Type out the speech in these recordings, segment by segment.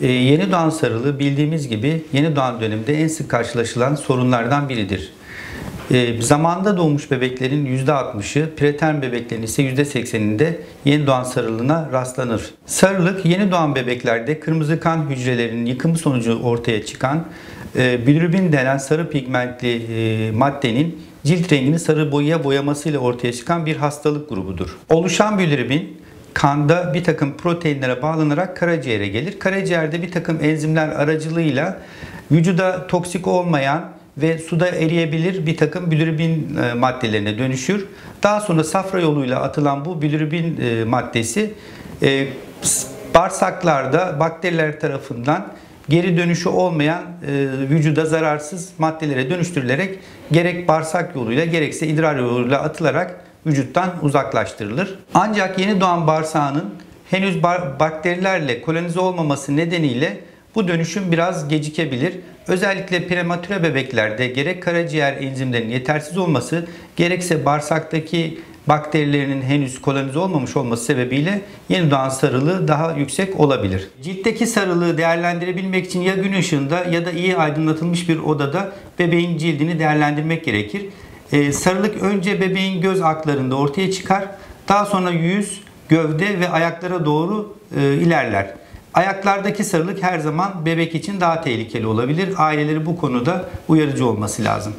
Ee, yeni doğan sarılığı bildiğimiz gibi yeni doğan döneminde en sık karşılaşılan sorunlardan biridir. Ee, zamanında doğmuş bebeklerin %60'ı, preterm bebeklerin ise %80'inde yeni doğan sarılığına rastlanır. Sarılık yeni doğan bebeklerde kırmızı kan hücrelerinin yıkımı sonucu ortaya çıkan e, bilirubin denen sarı pigmentli e, maddenin cilt rengini sarı boyaya boyamasıyla ortaya çıkan bir hastalık grubudur. Oluşan bilirubin kanda bir takım proteinlere bağlanarak karaciğere gelir. Karaciğerde bir takım enzimler aracılığıyla vücuda toksik olmayan ve suda eriyebilir bir takım bilirubin e, maddelerine dönüşür. Daha sonra safra yoluyla atılan bu bilirubin e, maddesi e, bağırsaklarda bakteriler tarafından geri dönüşü olmayan vücuda zararsız maddelere dönüştürülerek gerek bağırsak yoluyla gerekse idrar yoluyla atılarak vücuttan uzaklaştırılır. Ancak yeni doğan bağırsağının henüz bakterilerle kolonize olmaması nedeniyle bu dönüşüm biraz gecikebilir. Özellikle prematüre bebeklerde gerek karaciğer enzimlerinin yetersiz olması gerekse bağırsaktaki bakterilerinin henüz kolonize olmamış olması sebebiyle yeni doğan sarılığı daha yüksek olabilir. Ciltteki sarılığı değerlendirebilmek için ya gün ışığında ya da iyi aydınlatılmış bir odada bebeğin cildini değerlendirmek gerekir. Ee, sarılık önce bebeğin göz aklarında ortaya çıkar. Daha sonra yüz, gövde ve ayaklara doğru e, ilerler. Ayaklardaki sarılık her zaman bebek için daha tehlikeli olabilir. Aileleri bu konuda uyarıcı olması lazım.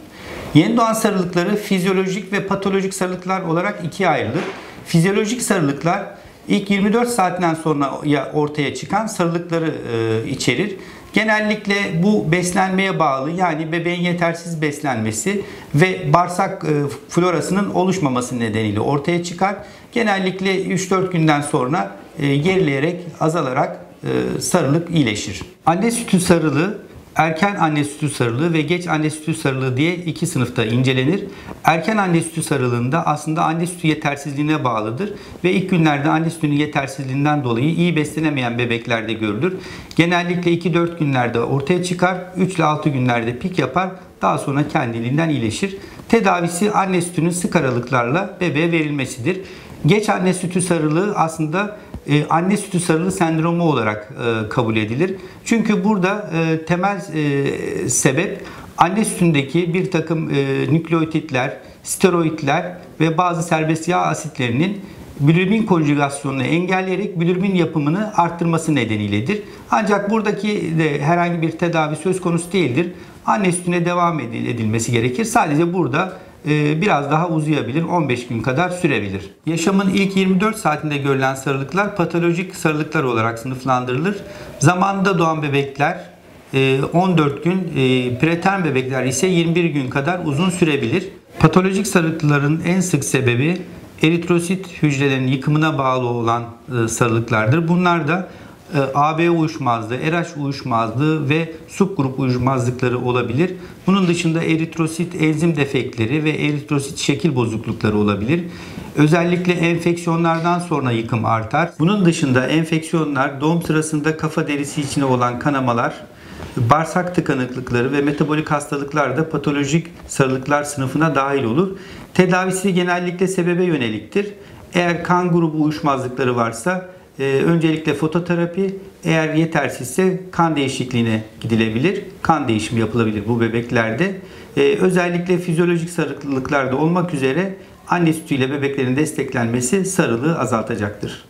Yeni doğan sarılıkları fizyolojik ve patolojik sarılıklar olarak ikiye ayrılır. Fizyolojik sarılıklar ilk 24 saatten sonra ortaya çıkan sarılıkları e, içerir. Genellikle bu beslenmeye bağlı yani bebeğin yetersiz beslenmesi ve bağırsak e, florasının oluşmaması nedeniyle ortaya çıkar. Genellikle 3-4 günden sonra e, gerileyerek, azalarak e, sarılık iyileşir. Anne sütü sarılığı erken anne sütü sarılığı ve geç anne sütü sarılığı diye iki sınıfta incelenir. Erken anne sütü sarılığında aslında anne sütü yetersizliğine bağlıdır ve ilk günlerde anne sütünün yetersizliğinden dolayı iyi beslenemeyen bebeklerde görülür. Genellikle 2-4 günlerde ortaya çıkar, 3 ile 6 günlerde pik yapar, daha sonra kendiliğinden iyileşir. Tedavisi anne sütünün sık aralıklarla bebeğe verilmesidir. Geç anne sütü sarılığı aslında e, anne sütü sarılı sendromu olarak e, kabul edilir. Çünkü burada e, temel sebep anne sütündeki bir takım nükleotitler, steroidler ve bazı serbest yağ asitlerinin bilirubin konjugasyonunu engelleyerek bilirubin yapımını arttırması nedeniyledir. Ancak buradaki de herhangi bir tedavi söz konusu değildir. Anne sütüne devam edilmesi gerekir. Sadece burada biraz daha uzayabilir. 15 gün kadar sürebilir. Yaşamın ilk 24 saatinde görülen sarılıklar patolojik sarılıklar olarak sınıflandırılır. Zamanında doğan bebekler 14 e, gün, e, preterm bebekler ise 21 gün kadar uzun sürebilir. Patolojik sarılıkların en sık sebebi eritrosit hücrelerinin yıkımına bağlı olan e, sarılıklardır. Bunlar da AB uyuşmazlığı, RH uyuşmazlığı ve subgrup uyuşmazlıkları olabilir. Bunun dışında eritrosit enzim defektleri ve eritrosit şekil bozuklukları olabilir. Özellikle enfeksiyonlardan sonra yıkım artar. Bunun dışında enfeksiyonlar, doğum sırasında kafa derisi içine olan kanamalar, bağırsak tıkanıklıkları ve metabolik hastalıklar da patolojik sarılıklar sınıfına dahil olur. Tedavisi genellikle sebebe yöneliktir. Eğer kan grubu uyuşmazlıkları varsa ee, öncelikle fototerapi eğer yetersizse kan değişikliğine gidilebilir. Kan değişimi yapılabilir bu bebeklerde. Ee, özellikle fizyolojik sarılıklarda olmak üzere anne sütüyle bebeklerin desteklenmesi sarılığı azaltacaktır.